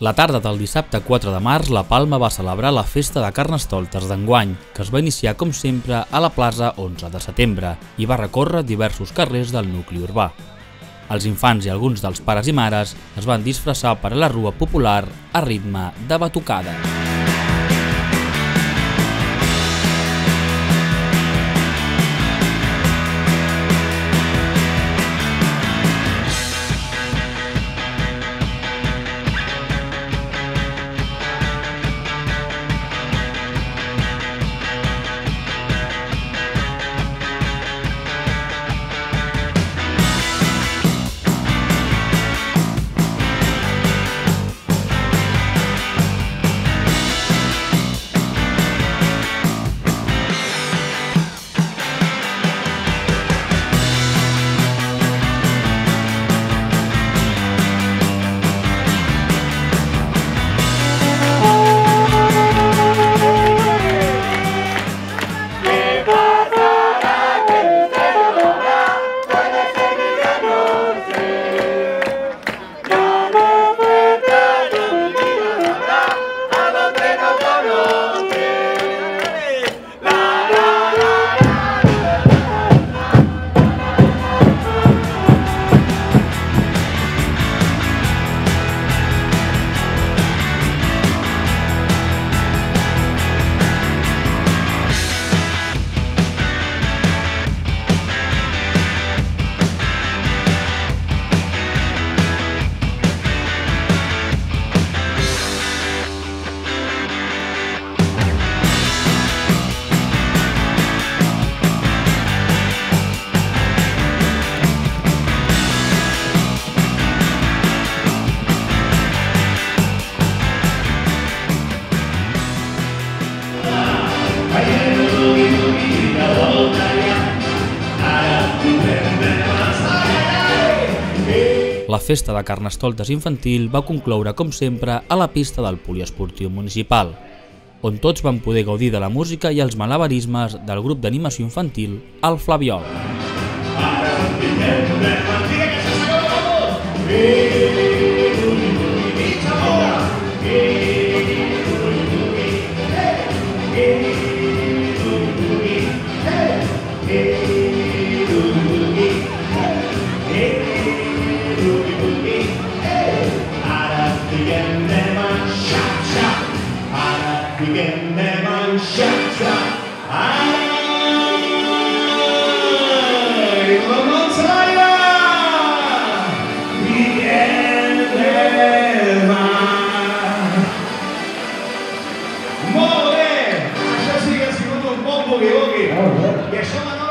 La tarda del dissabte 4 de març, La Palma va celebrar la festa de Carnestoltes d'enguany, que es va iniciar com sempre a la plaça 11 de setembre i va recórrer diversos carrers del nucli urbà. Els infants i alguns dels pares i mares es van disfressar per a la rua popular a ritme de batucada. La festa de Carnestoltes infantil va concloure, com sempre, a la pista del poliesportiu municipal, on tots van poder gaudir de la música i els malabarismes del grup d'animació infantil, el Flaviol. I am se ia